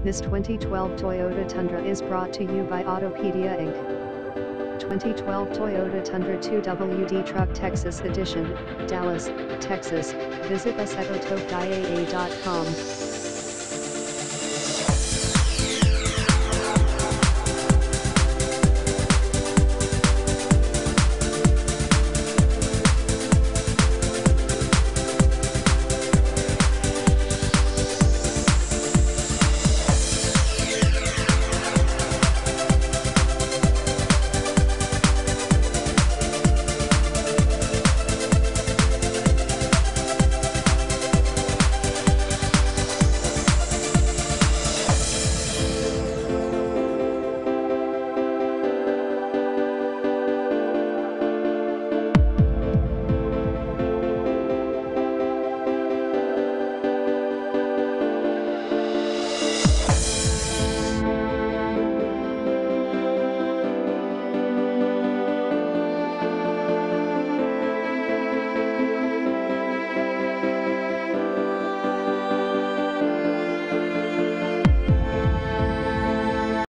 This 2012 Toyota Tundra is brought to you by Autopedia Inc. 2012 Toyota Tundra 2WD Truck Texas Edition, Dallas, Texas. Visit us at autopediaa.com.